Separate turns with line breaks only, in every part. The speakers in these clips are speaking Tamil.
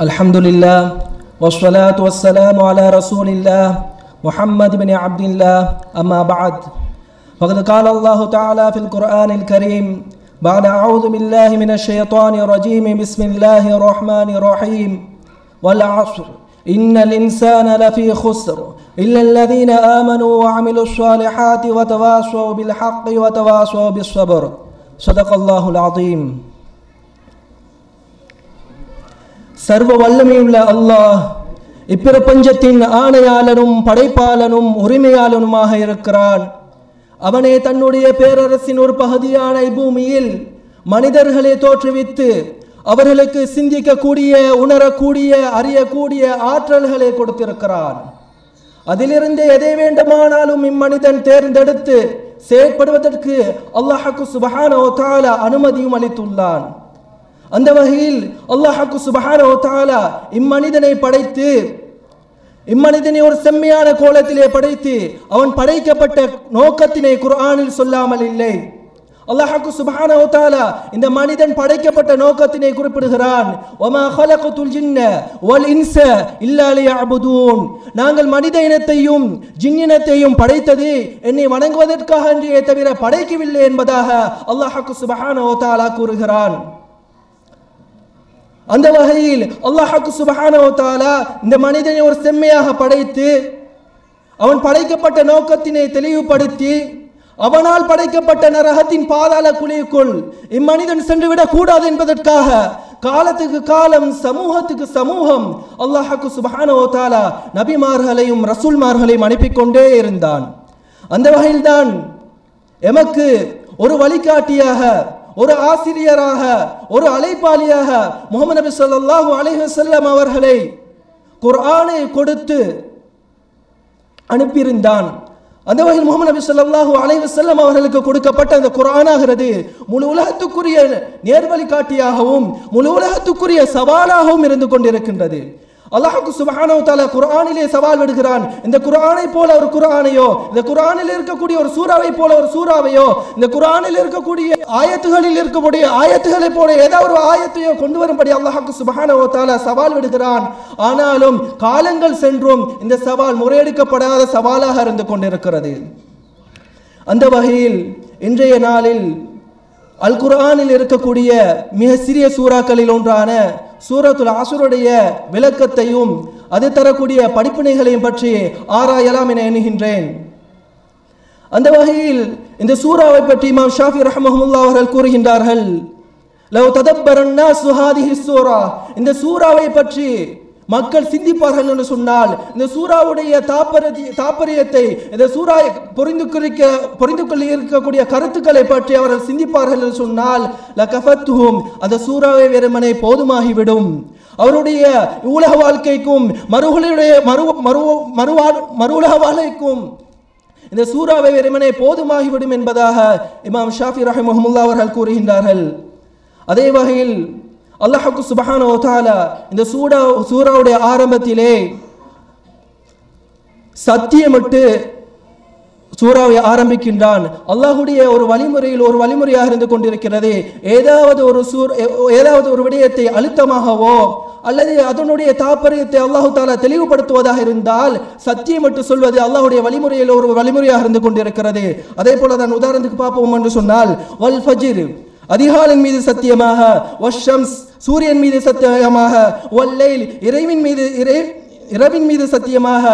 الحمد لله والصلاة والسلام على رسول الله محمد بن عبد الله أما بعد. فقد قال الله تعالى في القرآن الكريم بعد أعوذ بالله من الشيطان الرجيم بسم الله الرحمن الرحيم. والعصر إن الإنسان لفي خسر إلا الذين آمنوا وعملوا الصالحات وتواصوا بالحق وتواصوا بالصبر. صدق الله العظيم. சர்வ வல்லமையுள்ள அல்லாஹ் இப்பிரபஞ்சத்தின் ஆணையாளனும் படைப்பாளனும் உரிமையாளனுமாக இருக்கிறான். அவனே தன்னுடைய பேரரசின் ஒரு பகுதியான இப்பூமியில் மனிதர்களை தோற்றுவித்து அவர்களுக்கு சிந்திக்கக்கூடிய உணரக்கூடிய அறியக்கூடிய ஆற்றல்களை கொடுத்திருக்கிறான். அதிலிருந்து எதை வேண்டுமானாலும் இம்மனிதன் தேர்ந்தெடுத்து செயற்படுவதற்கு அல்லாஹாக்கு சுபஹான அனுமதியும் அளித்துள்ளான். அந்த வகையில் அல்லாஹாக்கு சுபஹானோ தாலா இம்மனிதனை படைத்து இம்மனிதனை ஒரு செம்மையான கோலத்திலே படைத்து அவன் படைக்கப்பட்ட நோக்கத்தினை குர்ஆனில் சொல்லாமல் இல்லை. அல்லாஹாக்கு சுபஹானோ தாலா இந்த மனிதன் படைக்கப்பட்ட நோக்கத்தினை குறிப்பிடுகிறான். ஒமா ஹலகுத்துல் ஜின்ன வல் இன்ச இல்லா அபுதூன் நாங்கள் மனித இனத்தையும் ஜின்னினத்தையும் படைத்தது என்னை வணங்குவதற்காக அன்றியே தவிர படைக்கவில்லை என்பதாக அல்லாஹாக்கு சுபஹானோ தாலா கூறுகிறான். அந்த வகையில் அல்லாஹாக்கு சுபஹானோ இந்த மனிதனை ஒரு செம்மையாக படைத்து அவன் படைக்கப்பட்ட நோக்கத்தினை தெளிவுபடுத்தி அவனால் படைக்கப்பட்ட நரகத்தின் பாதாள குழிக்குள் இம்மனிதன் சென்றுவிடக் கூடாது என்பதற்காக காலத்துக்கு காலம் சமூகத்துக்கு சமூகம் அல்லாஹாக்கு சுபஹான நபிமார்களையும் ரசூல்மார்களையும் அனுப்பிக் கொண்டே இருந்தான். அந்த வகையில்தான் எமக்கு ஒரு வழிகாட்டியாக ஒரு ஆசிரியராக ஒரு அழைப்பாளியாக முகமது நபி சொல்லாஹு அலைஹி வஸல்லம் அவர்களை குர்ஆனை கொடுத்து அனுப்பியிருந்தான். அந்த வகையில் முகமது நபி சொல்லாஹு அலைவு வஸல்லம் அவர்களுக்கு கொடுக்கப்பட்ட அந்த குரானாகிறது முழு உலகத்துக்குரிய நேர்வழிகாட்டியாகவும் முழு உலகத்துக்குரிய சவாலாகவும் இருந்து கொண்டிருக்கின்றது. அல்லாஹுக்கு சுபஹானஹு தஆலா குரானிலே சவால் விடுகிறான். இந்த குரானை போல ஒரு குரானையோ இந்த குரானில் இருக்கக்கூடிய ஒரு சூறாவை போல ஒரு சூறாவையோ இந்த குரானில் இருக்கக்கூடிய ஆயத்துகளில் இருக்கக்கூடிய ஆயத்துகளை போல ஏதாவது ஒரு ஆயத்தையோ கொண்டு வரும்படி அல்லாஹுக்கு சுபஹானஹு தால சவால் விடுகிறான். ஆனாலும் காலங்கள் சென்றும் இந்த சவால் முறையெடுக்கப்படாத சவாலாக இருந்து கொண்டிருக்கிறது. அந்த வகையில் இன்றைய நாளில் அல் குர்ஆனில் இருக்கக்கூடிய மிக சிறிய சூறாக்களில் ஒன்றான சூரத்துல் ஆசுருடைய விளக்கத்தையும் அது தரக்கூடிய படிப்பினைகளையும் பற்றி ஆராயலாம் என எண்ணுகின்றேன். அந்த வகையில் இந்த சூறாவை பற்றி இமாம் ஷாஃபி ரஹமஹமுல்லா அவர்கள் கூறுகின்றார்கள் லவ் ததப்பரன்னா சுஹாதி சூரா. இந்த சூறாவை பற்றி மக்கள் சிந்திப்பார்கள் என்று சொன்னால் இந்த சூறாவுடைய தாப்பரதி தாப்பரியத்தை இந்த சூறா புரிந்து குறிக்க புரிந்து கொள்ள இருக்கக்கூடிய கருத்துக்களை பற்றி அவர்கள் சிந்திப்பார்கள் என்று சொன்னால் லகஃபத்துஹும் அந்த சூறாவை வெறுமனே போதுமாகிவிடும். அவருடைய உலக வாழ்க்கைக்கும் மறுகளுடைய மறு மறு மறுவா மறு உலக வாழ்க்கைக்கும் இந்த சூறாவை வெறுமனே போதுமாகிவிடும் என்பதாக இமாம் ஷாஃபி ரஹிமஹமுல்லா அவர்கள் கூறுகின்றார்கள். அதே வகையில் அல்லாஹுக்கு சுபஹான தாலா இந்த சூடா சூறாவுடைய ஆரம்பத்திலே சத்தியமிட்டு சூறாவை ஆரம்பிக்கின்றான். அல்லாஹுடைய ஒரு வழிமுறையில் ஒரு வழிமுறையாக இருந்து கொண்டிருக்கிறது. ஏதாவது ஒரு சூர் ஏதாவது ஒரு விடயத்தை அழுத்தமாகவோ அல்லது அதனுடைய தாற்பயத்தை அல்லாஹு தாலா தெளிவுபடுத்துவதாக இருந்தால் சத்தியம் மட்டும் சொல்வது அல்லாஹுடைய வழிமுறையில் ஒரு வழிமுறையாக இருந்து கொண்டிருக்கிறது. அதே போல தான் உதாரணத்துக்கு பார்ப்போம் என்று சொன்னால் வல் ஃபஜிர். அதிகாலின் மீது சத்தியமாக சூரியன் மீது சத்தியமாக வல்லைல் இறைவின் மீது இறை இரவின் மீது சத்தியமாக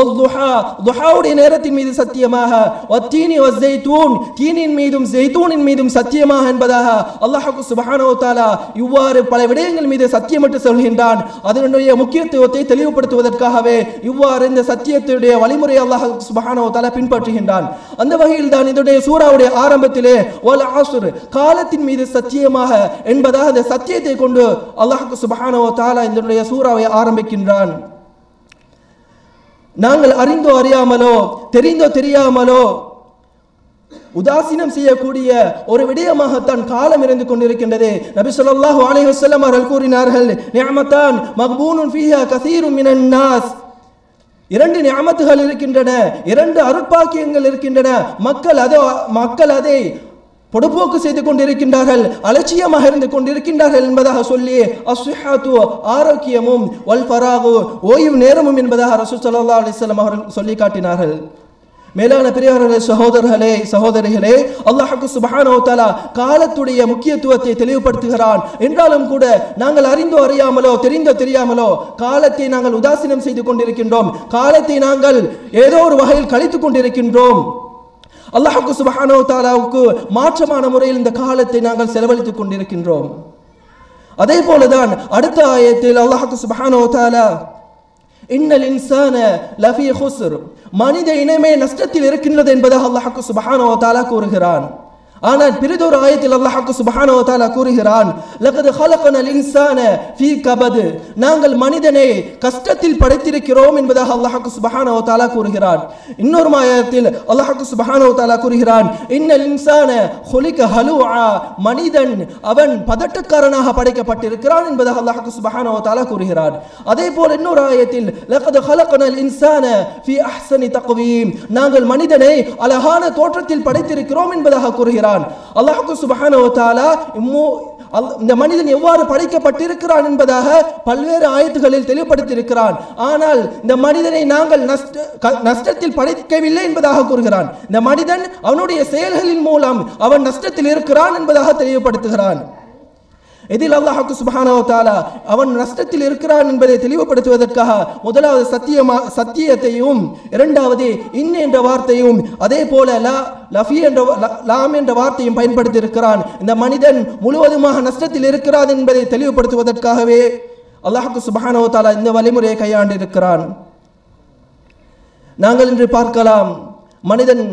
ஒல்துஹா துஹாவுடைய நேரத்தின் மீது சத்தியமாக ஒத்தீனி ஒஸ்ஸைத்தூன் தீனின் மீதும் ஜெய்தூனின் மீதும் சத்தியமாக என்பதாக அல்லாஹு சுபஹானோ தாலா இவ்வாறு பல விடயங்கள் மீது சத்தியமிட்டு சொல்கின்றான். அதனுடைய முக்கியத்துவத்தை தெளிவுபடுத்துவதற்காகவே இவ்வாறு இந்த சத்தியத்துடைய வழிமுறை அல்லாஹ் சுபஹானோ தாலா பின்பற்றுகின்றான். அந்த வகையில் தான் இதனுடைய சூறாவுடைய ஆரம்பத்திலே ஒல் ஆசுர் காலத்தின் மீது சத்தியமாக என்பதாக அந்த சத்தியத்தை கொண்டு அல்லாஹு சுபஹானோ தாலா இதனுடைய சூறாவை ஆரம்பிக்கின்றான். நாங்கள் அறிந்தோ அறியாமலோ தெரிந்தோ தெரியாமலோ உதாசீனம் செய்யக்கூடிய ஒரு விடயமாகத்தான் காலம் இருந்து கொண்டிருக்கின்றது. நபி சொல்லாஹு அலி வசல்லம் அவர்கள் கூறினார்கள் நியமத்தான் மக்பூனுன் ஃபீஹா கசீரும் மினன் நாஸ். இரண்டு நியமத்துகள் இருக்கின்றன இரண்டு அருட்பாக்கியங்கள் இருக்கின்றன. மக்கள் அதோ மக்கள் அதை பொடுப்போக்கு செய்து கொண்டிருக்கின்றார்கள் அலட்சியமாக இருந்து கொண்டிருக்கின்றார்கள் என்பதாக சொல்லி அஸ்ஹாத்து ஆரோக்கியமும் வல் ஃபராகு ஓய்வு நேரமும் என்பதாக ரசூல் சல்லா அலிஸ்லாம் அவர்கள் சொல்லி காட்டினார்கள். மேலான பெரியவர்களே சகோதரர்களே சகோதரிகளே அல்லாஹுக்கு சுபஹானஹு காலத்துடைய முக்கியத்துவத்தை தெளிவுபடுத்துகிறான். என்றாலும் கூட நாங்கள் அறிந்தோ அறியாமலோ தெரிந்தோ தெரியாமலோ காலத்தை நாங்கள் உதாசீனம் செய்து கொண்டிருக்கின்றோம். காலத்தை நாங்கள் ஏதோ ஒரு வகையில் கழித்துக் கொண்டிருக்கின்றோம். அல்லாஹுக்கு சுபஹானோ தாலாவுக்கு மாற்றமான முறையில் இந்த காலத்தை நாங்கள் செலவழித்துக் கொண்டிருக்கின்றோம். அதே போலதான் அடுத்த ஆயத்தில் அல்லாஹுக்கு சுபஹானோ தாலா இன்னல் இன்சான லஃபி ஹுஸ்ர் மனித இனமே நஷ்டத்தில் இருக்கின்றது என்பதாக அல்லாஹுக்கு சுபஹானோ தாலா கூறுகிறான். ஆனால் பிரிதொரு ஆயத்தில் அல்லாஹாக்கு சுபஹானோ தாலா கூறுகிறான் லகது ஹலகனல் இன்சான ஃபீ கபது. நாங்கள் மனிதனை கஷ்டத்தில் படைத்திருக்கிறோம் என்பதாக அல்லாஹாக்கு சுபஹானோ தாலா கூறுகிறான். இன்னொரு ஆயத்தில் அல்லாஹாக்கு சுபஹானோ தாலா கூறுகிறான் இன்னல் இன்சான ஹொலிக ஹலுஆ. மனிதன் அவன் பதட்டக்காரனாக படைக்கப்பட்டிருக்கிறான் என்பதாக அல்லாஹாக்கு சுபஹானோ தாலா கூறுகிறான். அதே போல இன்னொரு ஆயத்தில் லகது ஹலகனல் இன்சான ஃபீ அஹ்சனி தக்வீம். நாங்கள் மனிதனை அழகான தோற்றத்தில் படைத்திருக்கிறோம் என்பதாக கூறுகிறான். அல்லாஹ்க்கு அல்லாஹு வ இந்த மனிதன் எவ்வாறு படைக்கப்பட்டிருக்கிறான் என்பதாக பல்வேறு ஆயத்துகளில் தெளிவுபடுத்தியிருக்கிறான். ஆனால் இந்த மனிதனை நாங்கள் நஷ்ட க- நஷ்டத்தில் படைக்கவில்லை என்பதாக கூறுகிறான். இந்த மனிதன் அவனுடைய செயல்களின் மூலம் அவன் நஷ்டத்தில் இருக்கிறான் என்பதாக தெளிவுபடுத்துகிறான். எதில் அல்லாஹுக்கு சுப்ஹானஹு தாலா அவன் நஷ்டத்தில் இருக்கிறான் என்பதை தெளிவுபடுத்துவதற்காக முதலாவது சத்தியமா சத்தியத்தையும் இரண்டாவது இன் என்ற வார்த்தையும் அதே போல லா லஃபி என்ற ல- லாம் என்ற வார்த்தையும் பயன்படுத்தி இருக்கிறான் இந்த மனிதன் முழுவதுமாக நஷ்டத்தில் இருக்கிறான் என்பதை தெளிவுபடுத்துவதற்காகவே அல்லாஹுக்கு சுப்ஹானஹு தாலா இந்த வழிமுறையை கையாண்டு இருக்கிறான் நாங்கள் இன்று பார்க்கலாம் மனிதன்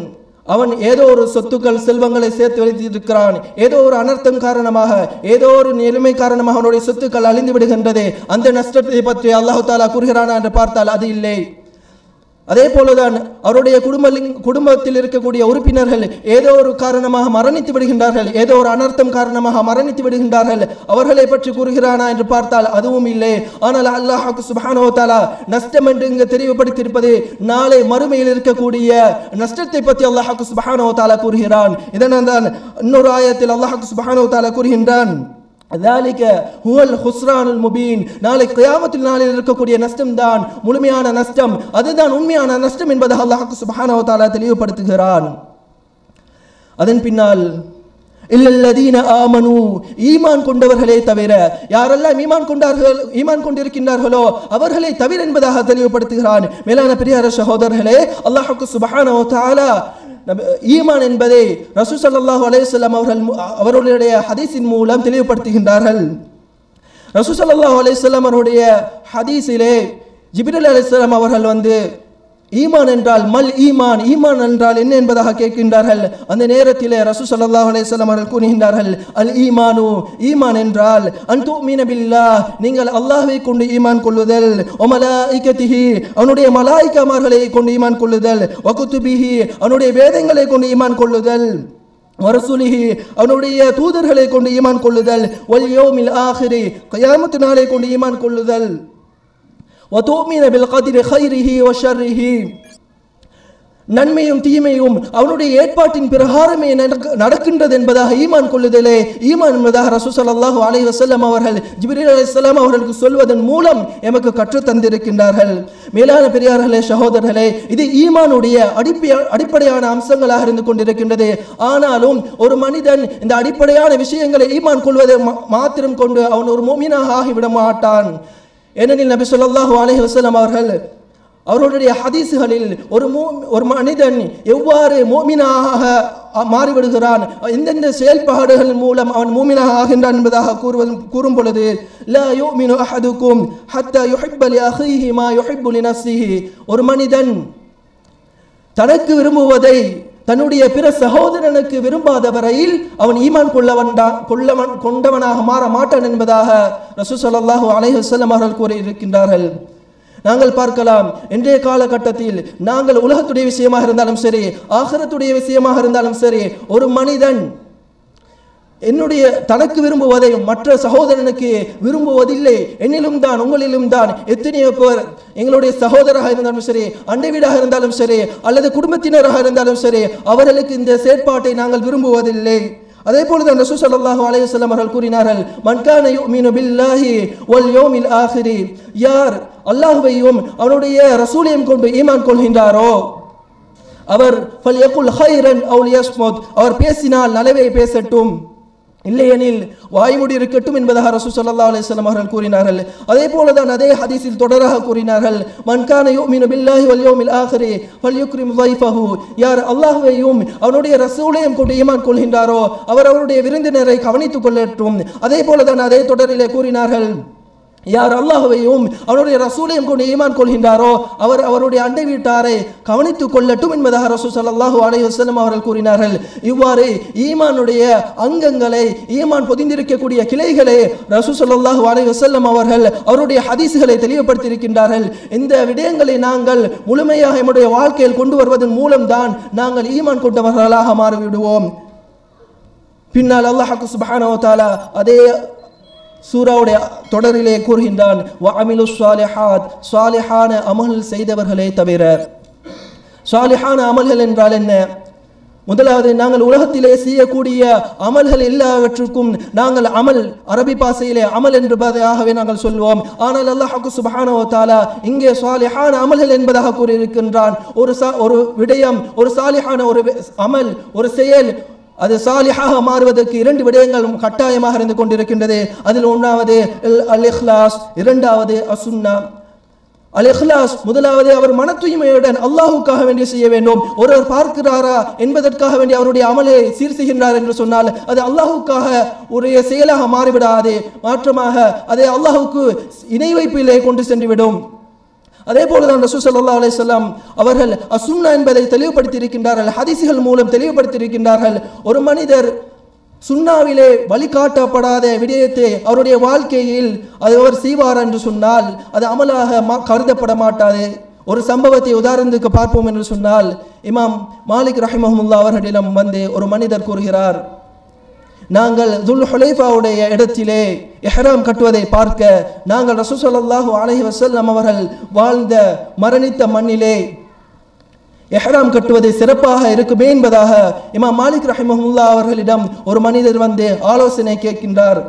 அவன் ஏதோ ஒரு சொத்துக்கள் செல்வங்களை சேர்த்து வைத்திருக்கிறான். ஏதோ ஒரு அனர்த்தம் காரணமாக ஏதோ ஒரு நிலைமை காரணமாக அவனுடைய சொத்துக்கள் அழிந்து விடுகின்றது. அந்த நஷ்டத்தை பற்றி அல்லாஹு தாலா கூறுகிறானா என்று பார்த்தால் அது இல்லை. அதே போலதான் அவருடைய குடும்ப குடும்பத்தில் இருக்கக்கூடிய உறுப்பினர்கள் ஏதோ ஒரு காரணமாக மரணித்து விடுகின்றார்கள் ஏதோ ஒரு அனர்த்தம் காரணமாக மரணித்து விடுகின்றார்கள். அவர்களை பற்றி கூறுகிறானா என்று பார்த்தால் அதுவும் இல்லை. ஆனால் அல்லாஹாக்கு சுபானோ தாலா நஷ்டம் என்று இங்கு தெரிவுபடுத்தியிருப்பது நாளை மறுமையில் இருக்கக்கூடிய நஷ்டத்தை பற்றி அல்லாஹாக்கு சுபானோ தாலா கூறுகிறான். இதனால் தான் இன்னொரு ஆயத்தில் அல்லாஹாக்கு சுபானோ தாலா கூறுகின்றான் ذلك هو الخسران المبين நாளை கியாமத்தில் நாளில் இருக்கக்கூடிய நஷ்டம் தான் முழுமையான நஷ்டம் அதுதான் உண்மையான நஷ்டம் என்பதை அல்லாஹ் சுப்ஹானஹு வ தஆலா தெளிவுபடுத்துகிறான் அதன் பின்னால் இல்லல்லதீன ஆமனு ஈமான் கொண்டவர்களே தவிர யாரெல்லாம் ஈமான் கொண்டார்கள் ஈமான் கொண்டிருக்கின்றார்களோ அவர்களை தவிர என்பதாக தெளிவுபடுத்துகிறான் மேலான பெரியார சகோதரர்களே அல்லாஹுக்கு சுபஹானஹு வ தஆலா நபி- ஈமான் என்பதை ரசூல் ஸல்லல்லாஹு அலைஹி அவர்கள் அவர்களுடைய ஹதீஸின் மூலம் தெளிவுபடுத்துகின்றார்கள். ரசூல் ஸல்லல்லாஹு அலைஹி அவருடைய ஹதீஸிலே ஜிபிரல் அலிஸ்லாம் அவர்கள் வந்து ஈமான் என்றால் மல் ஈமான் ஈமான் என்றால் என்ன என்பதாக கேட்கின்றார்கள்? அந்த நேரத்திலே ரசு ஸல்லல்லாஹு அலைஹி அவர்கள் கூறுகின்றார்கள் அல் ஈமானு ஈமான் என்றால் அன் மீனபில்லா நீங்கள் அல்லாஹை கொண்டு ஈமான் கொள்ளுதல் ஒமலா மலாயிகத்திஹி அவனுடைய மலாயிகமார்களை கொண்டு ஈமான் கொள்ளுதல் வகுத்துபிஹி அவனுடைய வேதங்களை கொண்டு ஈமான் கொள்ளுதல் வரசுலிஹி அவனுடைய தூதர்களை கொண்டு ஈமான் கொள்ளுதல் ஒல் யோமில் ஆஹிரி கயாமத்து நாளை கொண்டு ஈமான் கொள்ளுதல். وتؤمن بالقدر خيره وشره நன்மையும் தீமையும் அவனுடைய ஏற்பாட்டின் பிரகாரமே நடக்க- நடக்கின்றது என்பதாக ஈமான் கொள்ளுதலே ஈமான் என்பதாக ரசூ ஸல்லல்லாஹு அலைஹி வஸல்லம் அவர்கள் ஜிப்ரீல் அலைஹிஸ்ஸலாம் அவர்களுக்கு சொல்வதன் மூலம் எமக்கு கற்றுத் தந்திருக்கின்றார்கள் மேலான பெரியார்களே சகோதரர்களே இது ஈமானுடைய அடிப்பை அடிப்படையான அம்சங்களாக இருந்து கொண்டிருக்கின்றது ஆனாலும் ஒரு மனிதன் இந்த அடிப்படையான விஷயங்களை ஈமான் கொள்வதை மா- மாத்திரம் கொண்டு அவன் ஒரு மோமினாக ஆகிவிட மாட்டான் ஏனெனில் நபி சொல்லாஹு அலஹி வசலம் அவர்கள் அவர்களுடைய ஹதீஸுகளில் ஒரு மூ ஒரு மனிதன் எவ்வாறு மோமினாக மாறிவிடுகிறான் எந்தெந்த செயல்பாடுகள் மூலம் அவன் மூமினாக ஆகின்றான் என்பதாக கூறுவது கூறும் பொழுது லா யுமினு அஹதுக்கும் ஹத்த யுஹிப்ப லி அஹீஹி மா யுஹிப்பு லி ஒரு மனிதன் தனக்கு விரும்புவதை தன்னுடைய பிற சகோதரனுக்கு விரும்பாத வரையில் அவன் ஈமான் கொள்ளவன்டா கொள்ளவன் கொண்டவனாக மாற மாட்டான் என்பதாக ரசூல் ஸல்லல்லாஹு அலைஹி அவர்கள் கூறியிருக்கின்றார்கள். நாங்கள் பார்க்கலாம் இன்றைய காலகட்டத்தில் நாங்கள் உலகத்துடைய விஷயமாக இருந்தாலும் சரி ஆகரத்துடைய விஷயமாக இருந்தாலும் சரி ஒரு மனிதன் என்னுடைய தனக்கு விரும்புவதை மற்ற சகோதரனுக்கு விரும்புவதில்லை. என்னிலும் தான் உங்களிலும் தான் எத்தனையோ பேர் எங்களுடைய சகோதராக இருந்தாலும் சரி அண்டை வீடாக இருந்தாலும் சரி அல்லது குடும்பத்தினராக இருந்தாலும் சரி அவர்களுக்கு இந்த செயற்பாட்டை நாங்கள் விரும்புவதில்லை. அதே போலதான் தான் ரசூ சல்லாஹு வஸல்லம் அவர்கள் கூறினார்கள் மன்கான கான யுமினு பில்லாஹி வல் யௌமில் ஆஹிரி யார் அல்லாஹுவையும் அவனுடைய ரசூலையும் கொண்டு ஈமான் கொள்கின்றாரோ? அவர் ஃபல்யகுல் ஹைரன் அவு லியஸ்முத் அவர் பேசினால் நலவை பேசட்டும். இல்லையெனில் வாய்மொழி இருக்கட்டும் என்பதாக ரசூ சல்லா அலிஸ்லாம் அவர்கள் கூறினார்கள். அதே போல தான் அதே ஹதீஸில் தொடராக கூறினார்கள். மன்கான யோமின் பில்லாஹி வல்யோமில் ஆஹரே வல்யுக்ரிம் வைஃபஹு யார் அல்லாஹையும் அவனுடைய ரசூலையும் கொண்டு ஈமான் கொள்கின்றாரோ அவர் அவருடைய விருந்தினரை கவனித்துக் கொள்ளட்டும். அதே போலதான் அதே தொடரிலே கூறினார்கள். யார் அல்லாஹுவையும் அவருடைய ரசூலையும் கொண்டு ஈமான் கொள்கின்றாரோ அவர் அவருடைய அண்டை வீட்டாரை கவனித்துக் கொள்ளட்டும் என்பதாக ரசூ சல்லாஹூ அலைஹி அவர்கள் கூறினார்கள். இவ்வாறு ஈமானுடைய அங்கங்களை ஈமான் பொதிந்திருக்கக்கூடிய கிளைகளை ரசூ சல்லாஹூ அலைஹி அவர்கள் அவருடைய ஹதீசுகளை தெளிவுபடுத்தியிருக்கின்றார்கள். இந்த விடயங்களை நாங்கள் முழுமையாக எம்முடைய வாழ்க்கையில் கொண்டு வருவதன் மூலம்தான் நாங்கள் ஈமான் கொண்டவர்களாக மாறிவிடுவோம். பின்னால் அல்லாஹ் சுப்ஹானஹு வ அதே சூராவுடைய தொடரிலே கூறுகின்றான் வஅமிலு ஸாலிஹாத். ஸாலிஹான அமல் செய்தவர்களே தவிர சாலிஹான அமல்கள் என்றால் என்ன? முதலாவது நாங்கள் உலகத்திலே செய்யக்கூடிய அமல்கள் எல்லாவற்றுக்கும் நாங்கள் அமல் அரபி பாசையிலே அமல் என்பதாகவே நாங்கள் சொல்வோம். ஆனால் அல்லாஹ் சுபஹானோ தாலா இங்கே சாலிஹான அமல்கள் என்பதாக கூறியிருக்கின்றான். ஒரு சா ஒரு விடயம் ஒரு சாலிஹான ஒரு அமல் ஒரு செயல் அது சாலிஹாக மாறுவதற்கு இரண்டு விடயங்களும் கட்டாயமாக இருந்து கொண்டிருக்கின்றது. அதில் ஒன்றாவது அல் இஹ்லாஸ் இரண்டாவது அசுன்னா. அல் இஹ்லாஸ் முதலாவது அவர் மன தூய்மையுடன் அல்லாஹுக்காக வேண்டி செய்ய வேண்டும். ஒருவர் பார்க்கிறாரா என்பதற்காக வேண்டி அவருடைய அமலை சீர் செய்கின்றார் என்று சொன்னால் அது அல்லாஹுக்காக உரிய செயலாக மாறிவிடாது. மாற்றமாக அதை அல்லாஹுக்கு இணை வைப்பிலே கொண்டு சென்றுவிடும். அதே போலதான் ரசூல் ஸல்லல்லாஹு அலைஹி அவர்கள் அசுன்னா என்பதை தெளிவுபடுத்தி இருக்கின்றார்கள் ஹதிசுகள் மூலம் தெளிவுபடுத்தி இருக்கின்றார்கள் ஒரு மனிதர் சுண்ணாவிலே வழிகாட்டப்படாத விடயத்தை அவருடைய வாழ்க்கையில் அது அவர் செய்வார் என்று சொன்னால் அது அமலாக மா- கருதப்பட மாட்டாது. ஒரு சம்பவத்தை உதாரணத்துக்கு பார்ப்போம் என்று சொன்னால் இமாம் மாலிக் ரஹிமஹமுல்லா அவர்களிடம் வந்து ஒரு மனிதர் கூறுகிறார் நாங்கள் துல் ஹுலைஃபாவுடைய இடத்திலே எஹராம் கட்டுவதை பார்க்க நாங்கள் ரசூசல்லாஹு அலஹி வசல்லம் அவர்கள் வாழ்ந்த மரணித்த மண்ணிலே எஹ்ராம் கட்டுவது சிறப்பாக இருக்குமே என்பதாக இமாம் மாலிக் ரஹிமஹுல்லா அவர்களிடம் ஒரு மனிதர் வந்து ஆலோசனை கேட்கின்றார்.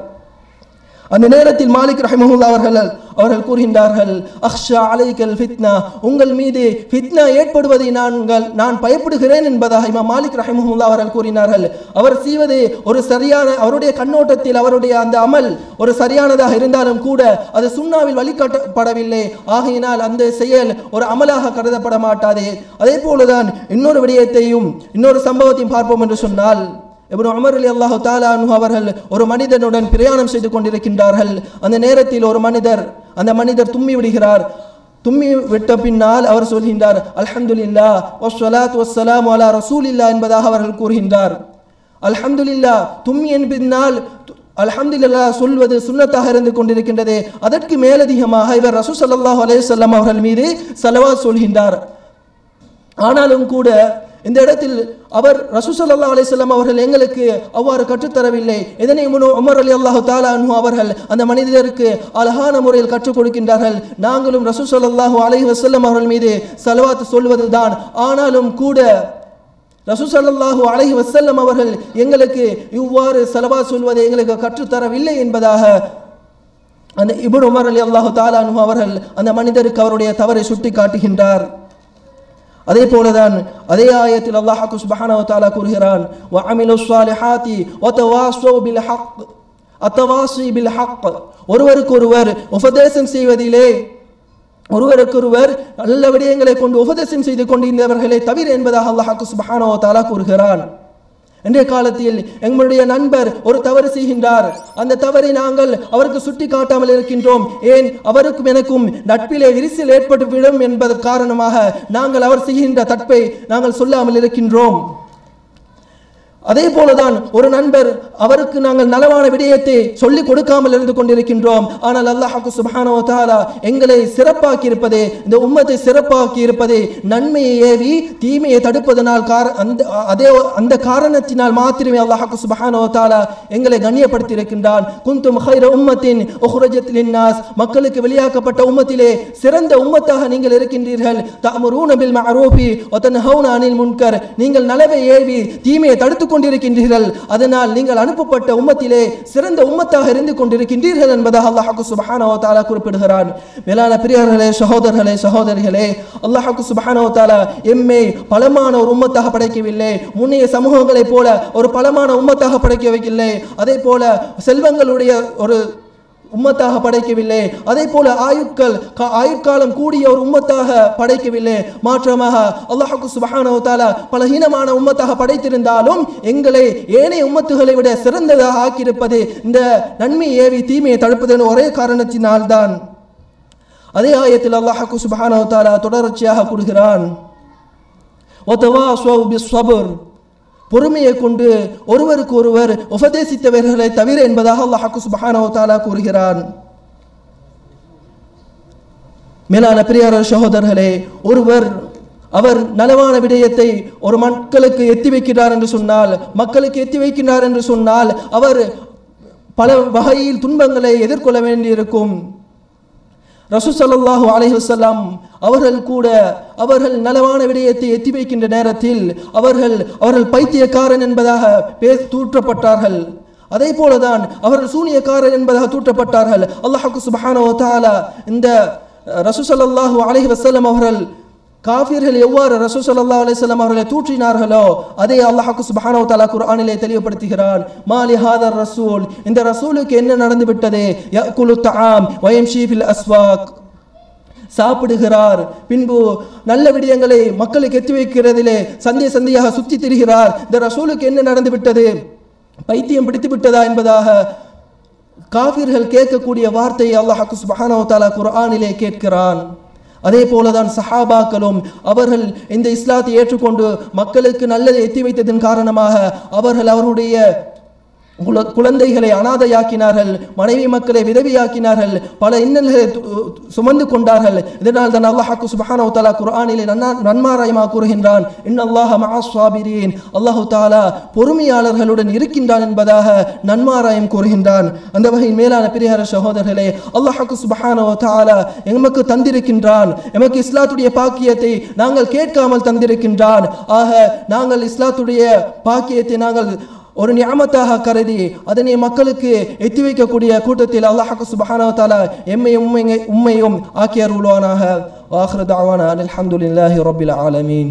அந்த நேரத்தில் மாலிக் ரஹிமஹுல்லா அவர்கள் அவர்கள் கூறுகின்றார்கள் அக்ஷா அலைக்கல் ஃபித்னா உங்கள் மீது ஃபித்னா ஏற்படுவதை நாங்கள் நான் பயப்படுகிறேன் என்பதாக இமா மாலிக் ரஹிமஹுல்லா அவர்கள் கூறினார்கள். அவர் செய்வது ஒரு சரியான அவருடைய கண்ணோட்டத்தில் அவருடைய அந்த அமல் ஒரு சரியானதாக இருந்தாலும் கூட அது சுண்ணாவில் வழிகாட்டப்படவில்லை. ஆகையினால் அந்த செயல் ஒரு அமலாக கருதப்பட மாட்டாது. அதே போலதான் இன்னொரு விடயத்தையும் இன்னொரு சம்பவத்தையும் பார்ப்போம் என்று சொன்னால் இப்படி உமர் அலி அல்லாஹு தாலா அவர்கள் ஒரு மனிதனுடன் பிரயாணம் செய்து கொண்டிருக்கின்றார்கள். அந்த நேரத்தில் ஒரு மனிதர் அந்த மனிதர் தும்மி விடுகிறார். தும்மி விட்ட பின்னால் அவர் சொல்கின்றார் அல்ஹம்துலில்லா வஸ்ஸலாத்து வஸ்ஸலாமு அலா ரசூலில்லா என்பதாக அவர்கள் கூறுகின்றார். அல்ஹம்துலில்லா தும்மி என்பதனால் அல்ஹம்துல்லா சொல்வது சுன்னத்தாக இருந்து கொண்டிருக்கின்றது. அதற்கு மேலதிகமாக இவர் ரசூ ஸல்லல்லாஹு அலையம் அவர்கள் மீது செலவா சொல்கின்றார். ஆனாலும் கூட இந்த இடத்தில் அவர் ரசூசல்லா ஸல்லல்லாஹு அவர்கள் எங்களுக்கு அவ்வாறு கற்றுத்தரவில்லை. இதனை இப்னு உமர் அலி அல்லாஹு தாலா அவர்கள் அந்த மனிதருக்கு அழகான முறையில் கற்றுக் கொடுக்கின்றார்கள். நாங்களும் ரசூசல்லாஹு அலி வசல்லம் அவர்கள் மீது செலவாத்து சொல்வதுதான். ஆனாலும் கூட ரசூசல்லாஹு அலஹி வசல்லம் அவர்கள் எங்களுக்கு இவ்வாறு செலவா சொல்வதை எங்களுக்கு கற்றுத்தரவில்லை என்பதாக அந்த இபுன் உமர் அலி அல்லாஹு தாலா அவர்கள் அந்த மனிதருக்கு அவருடைய தவறை சுட்டி காட்டுகின்றார் அதே போலதான் அதே ஆயத்தில் அல்லாஹாக்கு சுப்ஹானஹு கூறுகிறான் வ அமிலு ஸாலிஹாத்தி வ பில் ஹக். அத்தவாசி பில் ஹக். ஒருவருக்கொருவர் உபதேசம் செய்வதிலே ஒருவருக்கொருவர் நல்ல விடயங்களை கொண்டு உபதேசம் செய்து கொண்டிருந்தவர்களை தவிர என்பதாக அல்லாஹாக்கு சுப்ஹானஹு தாலா கூறுகிறான். இன்றைய காலத்தில் எங்களுடைய நண்பர் ஒரு தவறு செய்கின்றார். அந்த தவறை நாங்கள் அவருக்கு சுட்டி காட்டாமல் இருக்கின்றோம். ஏன்? அவருக்கும் எனக்கும் நட்பிலே விரிசல் ஏற்பட்டுவிடும் என்பது காரணமாக நாங்கள் அவர் செய்கின்ற தட்பை நாங்கள் சொல்லாமல் இருக்கின்றோம். அதே போலதான் ஒரு நண்பர் அவருக்கு நாங்கள் நலவான விடயத்தை சொல்லிக் கொடுக்காமல் இருந்து கொண்டிருக்கின்றோம். ஆனால் அல்லாஹாக்கு சுபானோ தாலா எங்களை சிறப்பாக்கி இருப்பதே இந்த உம்மத்தை சிறப்பாக்கி இருப்பதே நன்மையை ஏவி தீமையை தடுப்பதனால் கார அந்த அதே அந்த காரணத்தினால் மாத்திரமே அல்லாஹாக்கு சுபானோ தாலா எங்களை கண்ணியப்படுத்தி இருக்கின்றான் குந்தும் ஹைர உம்மத்தின் உஹ்ரஜத் மக்களுக்கு வெளியாக்கப்பட்ட உம்மத்திலே சிறந்த உம்மத்தாக நீங்கள் இருக்கின்றீர்கள். தஅமுரூன பில் மஅரூஃபி வ தன்ஹவுன அனில் முன்கர் நீங்கள் நலவை ஏவி தீமையை தடுத்துக் கொண்டிருக்கின்றீர்கள். அதனால் நீங்கள் அனுப்பப்பட்ட உம்மத்திலே சிறந்த உம்மத்தாக இருந்து கொண்டிருக்கின்றீர்கள் என்பதாக அல்லாஹாக்கு சுபஹானஹு தாலா குறிப்பிடுகிறான். மேலான பிரியர்களே சகோதரர்களே சகோதரிகளே அல்லாஹாக்கு சுபஹானஹு தாலா எம்மை பலமான ஒரு உம்மத்தாக படைக்கவில்லை. முன்னைய சமூகங்களைப் போல ஒரு பலமான உம்மத்தாக படைக்கவில்லை அதே போல செல்வங்களுடைய ஒரு உம்மத்தாக படைக்கவில்லை. அதே போல ஆயுட்கள் ஆயுட்காலம் கூடிய ஒரு உம்மத்தாக படைக்கவில்லை. மாற்றமாக அல்லாஹுக்கு சுபஹானவத்தால பலஹீனமான உம்மத்தாக படைத்திருந்தாலும் எங்களை ஏனைய உம்மத்துகளை விட சிறந்ததாக ஆக்கியிருப்பது இந்த நன்மை ஏவி தீமையை தடுப்பதன் ஒரே காரணத்தினால்தான். அதே ஆயத்தில் அல்லாஹுக்கு சுபஹானவத்தால தொடர்ச்சியாக கூறுகிறான். ஒத்தவா பொறுமையை கொண்டு ஒருவருக்கு ஒருவர் உபதேசித்தவர்களை தவிர என்பதாக அல்லாஹாக்கு சுபஹானோ தாலா கூறுகிறான். மேலான பிரியார சகோதரர்களே ஒருவர் அவர் நலவான விடயத்தை ஒரு மக்களுக்கு எத்தி வைக்கிறார் என்று சொன்னால் மக்களுக்கு எத்தி வைக்கிறார் என்று சொன்னால் அவர் பல வகையில் துன்பங்களை எதிர்கொள்ள வேண்டியிருக்கும். ரசூ ஸல்லல்லாஹு அவர்கள் கூட அவர்கள் நலவான விடயத்தை எத்தி வைக்கின்ற நேரத்தில் அவர்கள் அவர்கள் பைத்தியக்காரன் என்பதாக பேர் தூற்றப்பட்டார்கள். அதே போலதான் அவர்கள் சூனியக்காரன் என்பதாக தூற்றப்பட்டார்கள். அல்லாஹுக்கு சுபஹானஹு வ இந்த ரசூ ஸல்லல்லாஹு அலைஹி அவர்கள் காஃபிர்கள் எவ்வாறு ரசூ ஸல்லல்லாஹு அலைஹி அவர்களை தூற்றினார்களோ அதே அல்லாஹாக்கு சுபஹானோ தலா குரானிலே தெளிவுபடுத்துகிறான் மாலி ஹாதர் ரசூல் இந்த ரசூலுக்கு என்ன நடந்து விட்டது யக்குலு தாம் வயம் ஷீஃபில் அஸ்வாக். சாப்பிடுகிறார் பின்பு நல்ல விடயங்களை மக்களுக்கு எத்தி வைக்கிறதிலே சந்தை சந்தையாக சுத்தி திரிகிறார் இந்த ரசூலுக்கு என்ன நடந்து விட்டது பைத்தியம் பிடித்து விட்டதா என்பதாக காஃபிர்கள் கேட்கக்கூடிய வார்த்தையை அல்லாஹ் சுபஹானோ வ குரானிலே கேட்கிறான். அதே போலதான் சஹாபாக்களும் அவர்கள் இந்த இஸ்லாத்தை ஏற்றுக்கொண்டு மக்களுக்கு நல்லதை எத்தி வைத்ததன் காரணமாக அவர்கள் அவருடைய குழந்தைகளை அனாதையாக்கினார்கள் மனைவி மக்களை விதவியாக்கினார்கள் பல இன்னல்களை சுமந்து கொண்டார்கள். இதனால் தான் அல்லாஹாக்கு சுபஹானோ தாலா குரானிலே நன்னா நன்மாராயமாக கூறுகின்றான் இன்னல்லாஹ மஅஸ் ஸாபிரீன் அல்லாஹு தாலா பொறுமையாளர்களுடன் இருக்கின்றான் என்பதாக நன்மாராயம் கூறுகின்றான். அந்த வகையில் மேலான பிரியார சகோதரர்களே அல்லாஹாக்கு சுபஹானோ தாலா எமக்கு தந்திருக்கின்றான். எமக்கு இஸ்லாத்துடைய பாக்கியத்தை நாங்கள் கேட்காமல் தந்திருக்கின்றான். ஆக நாங்கள் இஸ்லாத்துடைய பாக்கியத்தை நாங்கள் ஒரு நியமத்தாக கருதி அதனை மக்களுக்கு எத்தி வைக்கக்கூடிய கூட்டத்தில் அல்லாஹ் சுபஹானஹு வ எம்மையும் உம்மையை- உம்மையும் ஆக்கி அருள்வானாக வாஹிரு தஅவானா அல்ஹம்துலில்லாஹி ஆலமீன்.